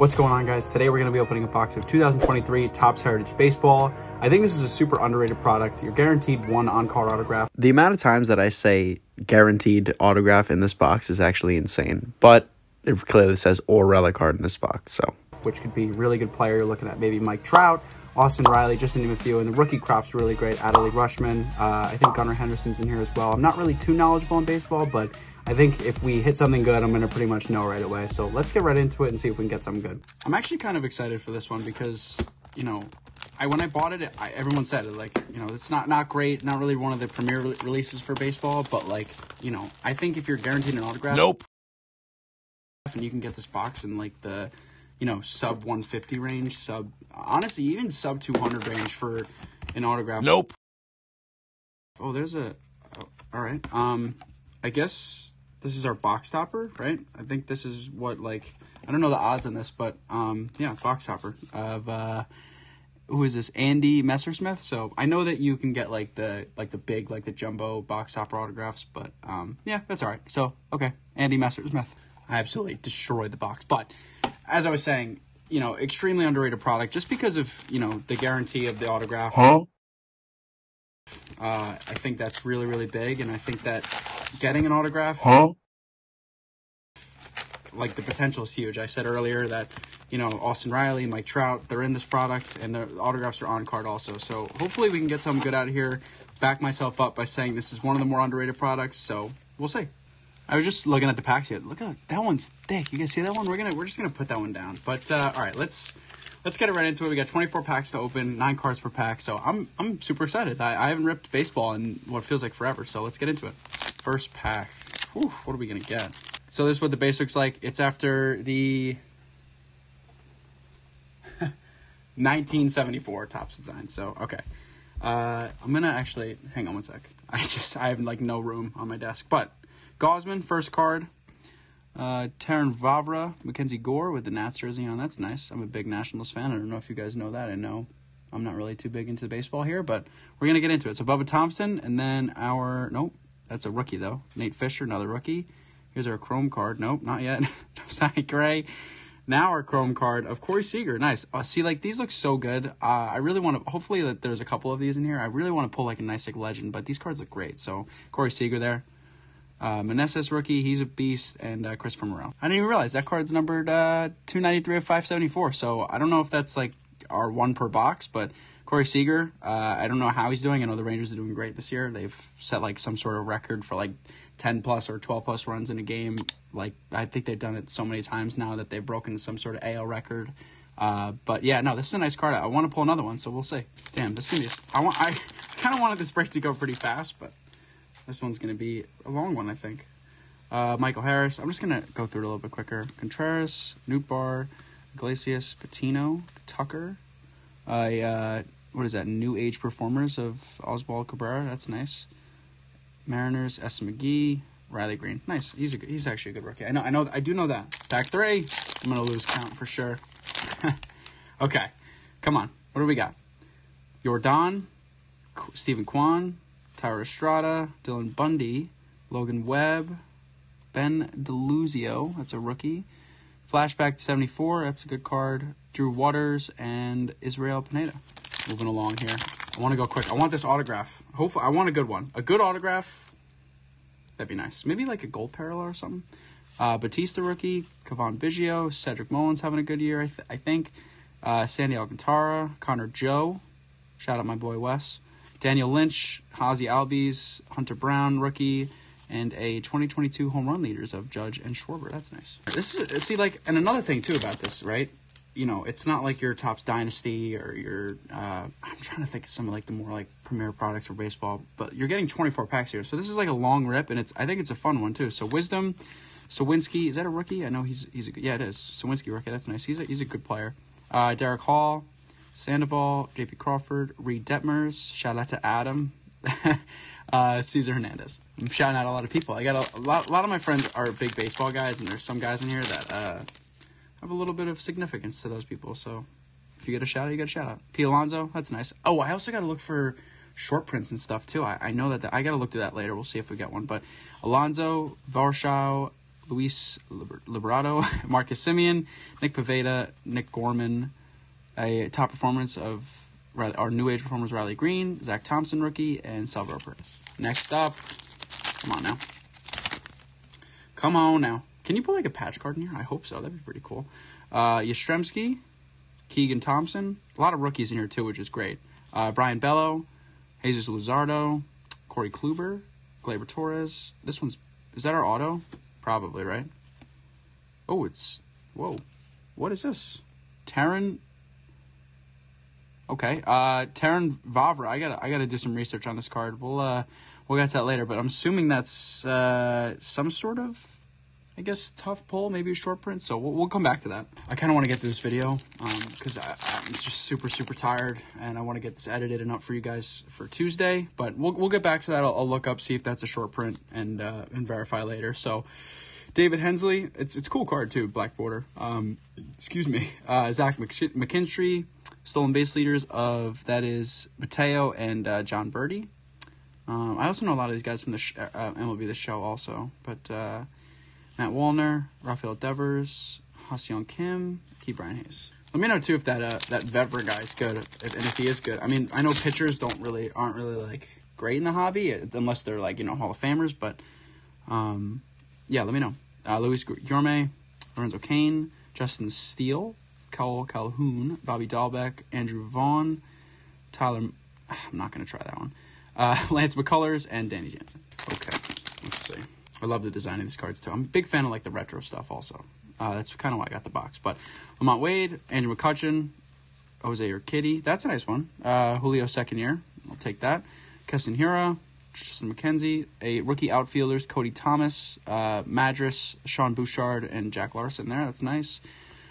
What's going on guys? Today we're going to be opening a box of 2023 Topps Heritage Baseball. I think this is a super underrated product. You're guaranteed one on-card autograph. The amount of times that I say guaranteed autograph in this box is actually insane, but it clearly says or relic card in this box, so. Which could be a really good player. You're looking at maybe Mike Trout, Austin Riley, just to name a few. And the rookie crop's really great. Adley Rutschman. Uh, I think Gunnar Henderson's in here as well. I'm not really too knowledgeable in baseball, but I think if we hit something good, I'm going to pretty much know right away. So let's get right into it and see if we can get something good. I'm actually kind of excited for this one because, you know, I when I bought it, I, everyone said it like, you know, it's not not great, not really one of the premier re releases for baseball, but like, you know, I think if you're guaranteed an autograph, nope, and you can get this box in like the, you know, sub 150 range, sub honestly even sub 200 range for an autograph. Nope. Oh, there's a. Oh, all right. Um, I guess this is our box topper, right? I think this is what like I don't know the odds on this, but um yeah, box topper of uh who is this Andy Messersmith? So I know that you can get like the like the big like the jumbo box topper autographs, but um yeah, that's all right. So okay, Andy Messersmith. I absolutely destroyed the box, but as I was saying, you know, extremely underrated product just because of you know the guarantee of the autograph. Huh? Uh, I think that's really really big, and I think that getting an autograph. Huh? Like the potential is huge. I said earlier that, you know, Austin Riley, Mike Trout, they're in this product and the autographs are on card also. So hopefully we can get something good out of here. Back myself up by saying this is one of the more underrated products. So we'll see. I was just looking at the packs here. Look at that one's thick. You guys see that one? We're gonna we're just gonna put that one down. But uh, all right, let's let's get it right into it. We got 24 packs to open, nine cards per pack. So I'm I'm super excited. I, I haven't ripped baseball in what feels like forever. So let's get into it. First pack. Whew, what are we going to get? So this is what the base looks like. It's after the 1974 Topps design. So, okay. Uh, I'm going to actually, hang on one sec. I just, I have like no room on my desk. But Gosman, first card. Uh, Terrin Vavra, Mackenzie Gore with the Nats jersey on. That's nice. I'm a big Nationals fan. I don't know if you guys know that. I know I'm not really too big into baseball here, but we're going to get into it. So Bubba Thompson, and then our, nope, that's a rookie, though. Nate Fisher, another rookie. Here's our Chrome card. Nope, not yet. Sonny Gray. Now our Chrome card of Corey Seager. Nice. Uh, see, like, these look so good. Uh, I really want to, hopefully that there's a couple of these in here. I really want to pull, like, a nice, like, legend, but these cards look great. So, Corey Seager there. Uh, Meneses rookie, he's a beast, and uh, Christopher Morel. I didn't even realize that card's numbered uh, 293 of 574. So I don't know if that's like our one per box, but Corey Seager, uh, I don't know how he's doing. I know the Rangers are doing great this year. They've set like some sort of record for like 10 plus or 12 plus runs in a game. Like I think they've done it so many times now that they've broken some sort of AL record. Uh, but yeah, no, this is a nice card. I want to pull another one, so we'll see. Damn, this is gonna be. A, I want. I kind of wanted this break to go pretty fast, but this one's gonna be a long one, I think. Uh, Michael Harris. I'm just gonna go through it a little bit quicker. Contreras, Nootbaar, Iglesias, Patino, Tucker. I uh, what is that? New Age Performers of Oswald Cabrera. That's nice. Mariners, S. McGee, Riley Greene. Nice. He's a he's actually a good rookie. I know. I know. I do know that. Back three. I'm gonna lose count for sure. okay, come on. What do we got? Jordan, Steven Kwan, Thairo Estrada, Dylan Bundy, Logan Webb, Ben DeLuzio. That's a rookie. Flashback 74. That's a good card. Drew Waters and Israel Pineda moving along here. I want to go quick. I want this autograph. Hopefully, I want a good one. A good autograph. That'd be nice. Maybe like a gold parallel or something. Uh, Batista rookie, Cavan Biggio, Cedric Mullins having a good year, I, th- I think. Uh, Sandy Alcantara, Connor Joe. Shout out my boy Wes. Daniel Lynch, Ozzie Albies, Hunter Brown rookie, and a 2022 home run leaders of Judge and Schwarber. That's nice. This is see like, and another thing too about this, right? You know, it's not like your Topps Dynasty or your. Uh, I'm trying to think of some of like the more like premier products for baseball, but you're getting 24 packs here, so this is like a long rip, and it's I think it's a fun one too. So Wisdom, Suwinski, is that a rookie? I know he's he's a, yeah it is Suwinski rookie. That's nice. He's a, he's a good player. Uh, Derek Hall, Sandoval, J.P. Crawford, Reid Detmers. Shout out to Adam. uh, Cesar Hernandez. I'm shouting out a lot of people. I got a, a, lot. A lot of my friends are big baseball guys, and there's some guys in here that uh, have a little bit of significance to those people. So if you get a shout out, you get a shout out. P. Alonso, that's nice. Oh, I also got to look for short prints and stuff too. I, I know that the, I got to look to that later. We'll see if we get one. But Alonso, Varsho, Luis Liber- Liberato, Marcus Semien, Nick Pivetta, Nick Gorman, a top performance of our new age performers Riley Greene, Zach Thompson rookie, and Salvador Perez. Next up, come on now. Come on now. Can you put like a patch card in here? I hope so. That'd be pretty cool. Uh, Yastrzemski, Keegan Thompson. A lot of rookies in here too, which is great. Uh, Brayan Bello, Jesus Luzardo, Corey Kluber, Gleyber Torres. This one's is that our auto? Probably right. Oh, it's whoa. What is this? Terrin. Okay, uh, Terrin Vavra. I gotta I gotta do some research on this card. We'll uh we'll get to that later, but I'm assuming that's uh some sort of I guess tough pull, maybe a short print. So we'll, we'll come back to that. I kind of want to get to this video because I I'm just super super tired and I want to get this edited and up for you guys for Tuesday. But we'll we'll get back to that. I'll, I'll look up see if that's a short print and uh, and verify later. So. David Hensley, it's it's a cool card too, black border. Um, excuse me, uh, Zach McK- McKinstry, stolen base leaders of that is Mateo and uh, Jon Berti. Um, I also know a lot of these guys from the uh, MLB the show also, but uh, Matt Wallner, Rafael Devers, Ha-Seong Kim, Ke'Bryan Hayes. Let me know too if that uh, that guy is good, if, and if he is good. I mean, I know pitchers don't really aren't really like great in the hobby unless they're like you know Hall of Famers, but um, yeah, let me know. Uh, Luis Guillorme, Lorenzo Cain, Justin Steele, Kole Calhoun, Bobby Dalbec, Andrew Vaughn, Tyler. I'm not gonna try that one. Uh, Lance McCullers and Danny Jansen. Okay, let's see. I love the design of these cards too. I'm a big fan of like the retro stuff also. Uh, that's kind of why I got the box. But LaMonte Wade, Andrew McCutchen, Jose Urquidy. That's a nice one. Uh, Julio second year. I'll take that. Keston Hiura, Triston McKenzie, a rookie outfielders, Cody Thomas, uh, Madras, Sean Bouchard, and Jack Larson there. That's nice.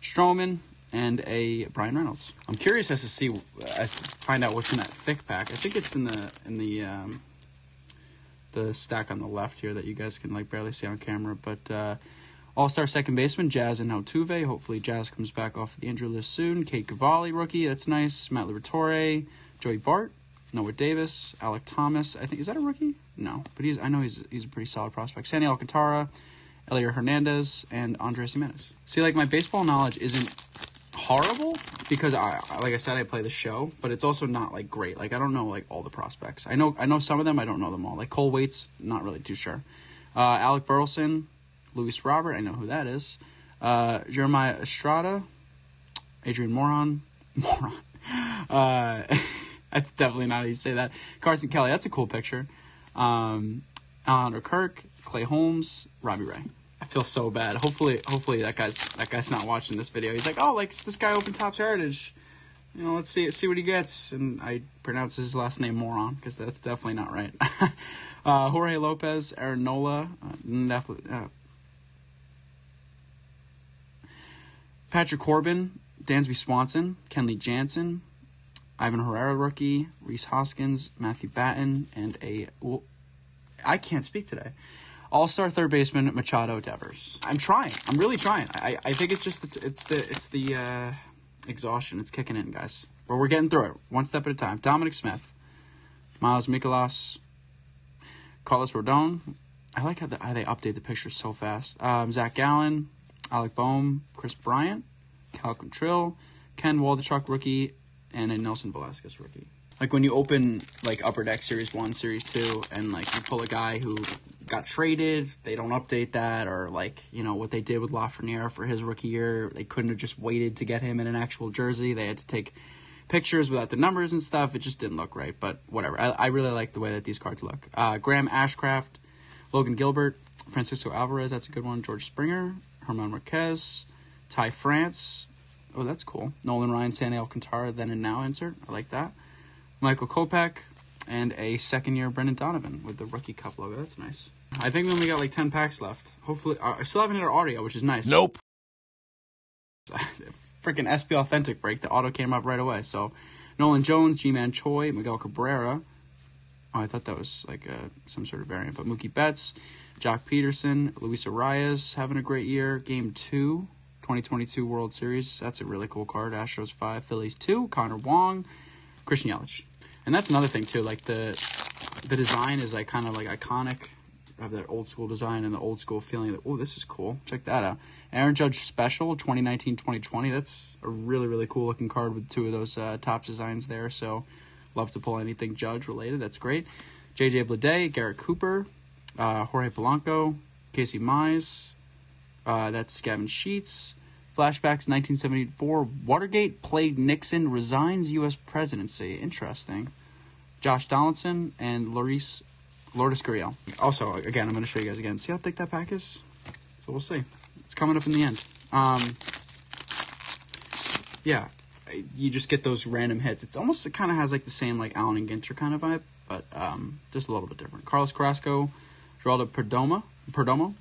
Stroman and a Bryan Reynolds. I'm curious as to see, as to find out what's in that thick pack. I think it's in the in the um, the stack on the left here that you guys can like barely see on camera. But uh, All Star second baseman Jazz and Altuve. Hopefully Jazz comes back off the injury list soon. Cade Cavalli rookie. That's nice. Matt Liberatore, Joey Bart. Noah Davis, Alek Thomas. I think is that a rookie? No, but he's. I know he's he's a pretty solid prospect. Sandy Alcantara, Elier Hernandez, and Andres Jimenez. See, like my baseball knowledge isn't horrible because I, like I said, I play the show, but it's also not like great. Like I don't know like all the prospects. I know I know some of them. I don't know them all. Like Cole Waits, not really too sure. Uh, Alec Burleson, Luis Robert. I know who that is. Uh, Jeremiah Estrada, Adrian Moron, Moron. Uh, that's definitely not how you say that. Carson Kelly. That's a cool picture. Um, Kirk, Clay Holmes, Robbie Ray. I feel so bad. Hopefully, hopefully that guy's that guy's not watching this video. He's like, oh, like this guy opened Topps Heritage. You know, let's see see what he gets. And I pronounce his last name moron because that's definitely not right. uh, Jorge Lopez, Aaron Nola, uh. Uh, Patrick Corbin, Dansby Swanson, Kenley Jansen, Ivan Herrera rookie, Rhys Hoskins, Matthew Batten, and a well, I can't speak today. All star third baseman Machado Devers. I'm trying. I'm really trying. I, I think it's just the, it's the it's the uh, exhaustion. It's kicking in, guys. But we're getting through it one step at a time. Dominic Smith, Miles Mikolas, Carlos Rodon. I like how, the, how they update the pictures so fast. Um, Zach Gallen, Alec Bohm, Kris Bryant, Cal Trill, Ken Waldichuk rookie, and a Nelson Velazquez rookie. Like when you open like Upper Deck Series One, Series Two, and like you pull a guy who got traded, they don't update that, or like you know what they did with Lafreniere for his rookie year, they couldn't have just waited to get him in an actual jersey. They had to take pictures without the numbers and stuff. It just didn't look right, but whatever. I, I really like the way that these cards look. Uh, Graham Ashcraft, Logan Gilbert, Francisco Alvarez, that's a good one. George Springer, Herman Marquez, Ty France. Oh, that's cool. Nolan Ryan, Sandy Alcantara, then and now insert. I like that. Michael Kopech, and a second year Brendan Donovan with the Rookie Cup logo. That's nice. I think we only got like 10 packs left. Hopefully, uh, I still haven't hit our audio, which is nice. Nope. Freaking SP Authentic break. The auto came up right away. So, Nolan Jones, Ji-Man Choi, Miguel Cabrera. Oh, I thought that was like a, some sort of variant. But Mookie Betts, Joc Pederson, Luis Arraez having a great year. Game two, 2022 World Series. That's a really cool card. Astros 5, Phillies 2, Connor Wong, Christian Yelich. And that's another thing too. Like the the design is like kind of like iconic. have that old school design and the old school feeling that oh this is cool. Check that out. Aaron Judge Special 2019-2020. That's a really really cool looking card with two of those uh, Topps designs there. So love to pull anything Judge related. That's great. JJ Bleday, Garrett Cooper, uh, Jorge Polanco, Casey Mize. Uh, that's Gavin Sheets. Flashbacks 1974. Watergate played Nixon resigns U.S. presidency. Interesting. Josh Donaldson and Loris Lourdes Gurriel. Also, again, I'm going to show you guys again. See how thick that pack is? So we'll see. It's coming up in the end. Um, yeah, you just get those random hits. It's almost it kind of has like the same like Allen and Ginter kind of vibe, but um, just a little bit different. Carlos Carrasco, Geraldo Perdomo, Perdomo,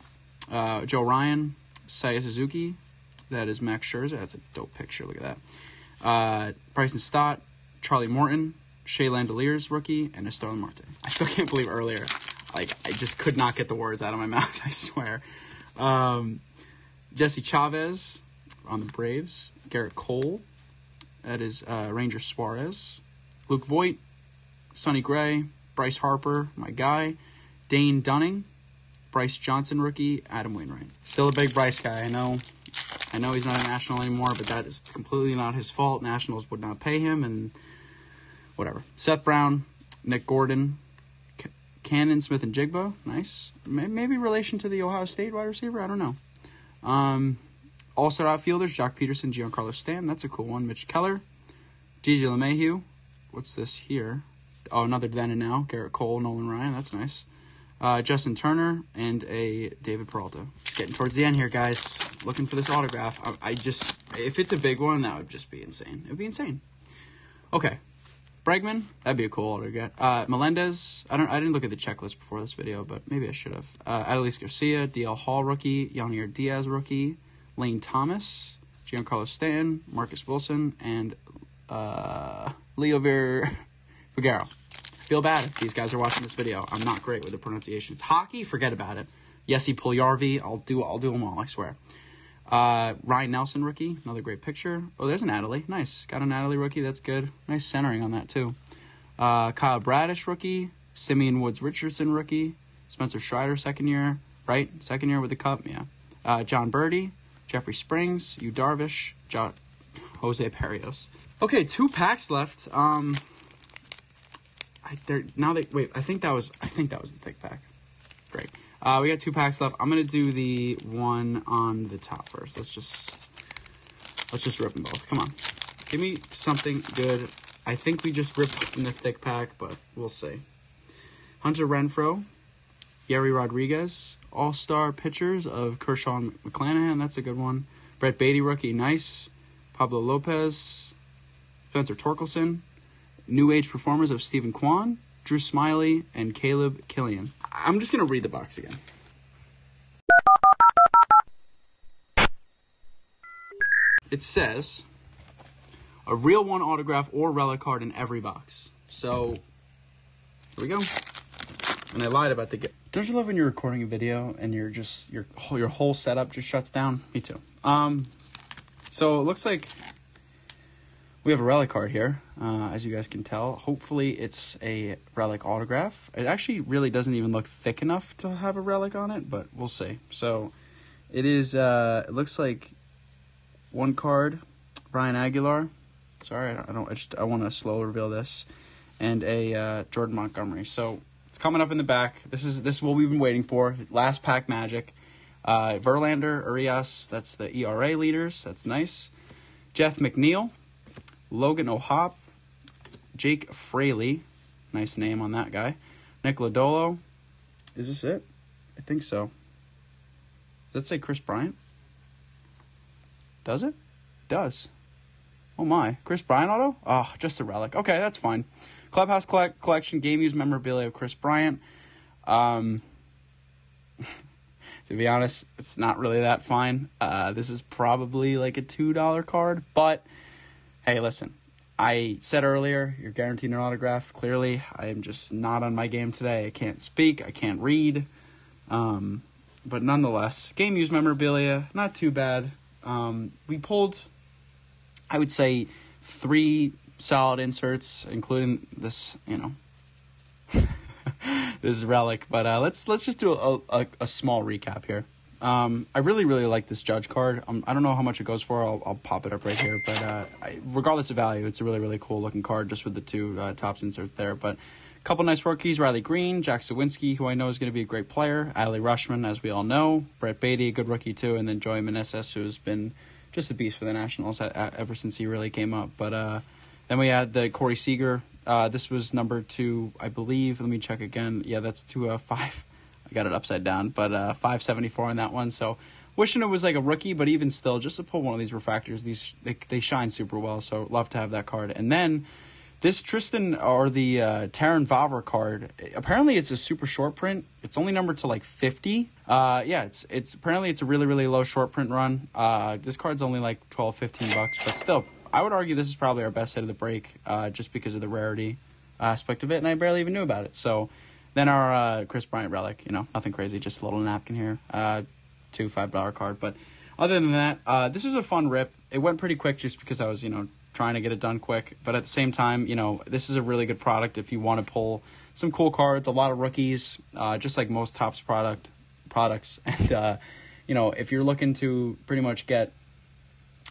uh, Joe Ryan, Seiya Suzuki. That is Max Scherzer. That's a dope picture. Look at that. Uh, Bryson Stott, Charlie Morton, Shea Langeliers rookie, and Starling Marte. I still can't believe earlier, like I just could not get the words out of my mouth. I swear. Um, Jesse Chavez on the Braves, Gerrit Cole, that is uh, Ranger Suarez, Luke Voit, Sonny Gray, Bryce Harper, my guy, Dane Dunning, Bryce Johnson rookie, Adam Wainwright. Still a big Bryce guy. I know. I know he's not a national anymore, but that is completely not his fault. Nationals would not pay him, and whatever. Seth Brown, Nick Gordon, C- Cannon, Smith-Njigba. Nice. Maybe relation to the Ohio State wide receiver. I don't know. Um, star outfielders: Joc Pederson, Giancarlo Stanton. That's a cool one. Mitch Keller, DJ LeMahieu. What's this here? Oh, another then and now. Gerrit Cole, Nolan Ryan. That's nice. Uh, Justin Turner and a David Peralta. It's getting towards the end here, guys. Looking for this autograph. I, I just, if it's a big one, that would just be insane. It would be insane. Okay, Bregman, that'd be a cool to get. Uh, Melendez, I don't, I didn't look at the checklist before this video, but maybe I should have. Uh, Adolis Garcia, DL Hall rookie, Yainer Diaz rookie, Lane Thomas, Giancarlo Stanton, Marcus Wilson, and uh, Leo Ver- Figueroa. Feel bad if these guys are watching this video. I'm not great with the pronunciations. Hockey, forget about it. Jesse Puljujärvi, I'll do, I'll do them all. I swear. Uh, Ryan Nelson rookie, another great picture. Oh, there's an Natalie. Nice. Got a Natalie rookie. That's good. Nice centering on that, too. Uh, Kyle Bradish rookie. Simeon Woods Richardson rookie. Spencer Strider, second year. Right? Second year with the cup. Yeah. Uh, Jon Berti. Jeffrey Springs. Yu Darvish. Jo- Jose Berrios. Okay, two packs left. Um, I, there now they wait. I think that was I think that was the thick pack. Great. Uh, we got two packs left. I'm gonna do the one on the top first. Let's just let's just rip them both. Come on, give me something good. I think we just ripped in the thick pack, but we'll see. Hunter Renfroe, Yerry Rodriguez, All Star pitchers of Kershaw McClanahan. That's a good one. Brett Baty rookie, nice. Pablo Lopez, Spencer Torkelson, New Age performers of Steven Kwan, Drew Smyly, and Caleb Kilian. I'm just going to read the box again. It says a real one autograph or relic card in every box. So here we go. And I lied about the gift. Don't you love when you're recording a video and you're just your whole, your whole setup just shuts down? Me too. Um, so it looks like we have a relic card here, uh, as you guys can tell. Hopefully, it's a relic autograph. It actually really doesn't even look thick enough to have a relic on it, but we'll see. So, it is. Uh, it looks like one card, Brian Aguilar. Sorry, I don't. I just I want to slow reveal this, and a uh, Jordan Montgomery. So it's coming up in the back. This is this is what we've been waiting for. Last pack magic. Uh, Verlander, Urias. That's the ERA leaders. That's nice. Jeff McNeil. Logan O'Hoppe, Jake Fraley, nice name on that guy. Nick Lodolo. Is this it? I think so. Does it say Kris Bryant? Does it? Does. Oh my. Kris Bryant auto? Oh, just a relic. Okay, that's fine. Clubhouse collect- collection, game used memorabilia of Kris Bryant. Um, to be honest, it's not really that fine. Uh, this is probably like a $2 card, but hey, listen, I said earlier, you're guaranteed an autograph. Clearly, I am just not on my game today. I can't speak, I can't read. Um, but nonetheless, game used memorabilia, not too bad. Um, we pulled, I would say, three solid inserts, including this, you know, this is relic. But uh, let's let's just do a, a, a small recap here. Um, I really really like this judge card. Um, I don't know how much it goes for. I'll, I'll pop it up right here. But uh, I, regardless of value, it's a really really cool looking card just with the two uh, Topps inserts there. But a couple nice rookies: Riley Greene, Jack Suwinski, who I know is going to be a great player. Adley Rutschman, as we all know. Brett Baty, good rookie too, and then Joey Meneses, who's been just a beast for the Nationals ever since he really came up. But uh, then we had the Corey Seager. Uh, this was number two, I believe. Let me check again. Yeah, that's two uh, five. I got it upside down, but uh, five seventy four on that one. So wishing it was like a rookie, but even still, just to pull one of these refractors, these they, they shine super well. So love to have that card. And then this Tristan or the uh, Terrin Vavra card. Apparently, it's a super short print. It's only numbered to like fifty. Uh, yeah, it's it's apparently it's a really really low short print run. Uh, this card's only like 12, 15 bucks, but still I would argue this is probably our best hit of the break, uh, just because of the rarity aspect of it, and I barely even knew about it. So then our uh, Kris Bryant relic, you know, nothing crazy, just a little napkin here, uh, two five dollar card. But other than that, uh, this was a fun rip. It went pretty quick, just because I was, you know, trying to get it done quick. But at the same time, you know, this is a really good product if you want to pull some cool cards, a lot of rookies, uh, just like most Topps product products, and uh, you know, if you're looking to pretty much get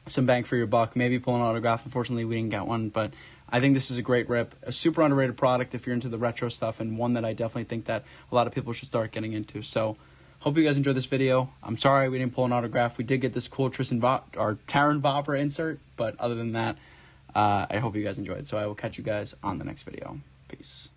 some bang for your buck. Maybe pull an autograph. Unfortunately, we didn't get one, but I think this is a great rip. A super underrated product if you're into the retro stuff, and one that I definitely think that a lot of people should start getting into. So, hope you guys enjoyed this video. I'm sorry we didn't pull an autograph. We did get this cool Tristan Va- or Terrin Vavra insert, but other than that, uh, I hope you guys enjoyed. So I will catch you guys on the next video. Peace.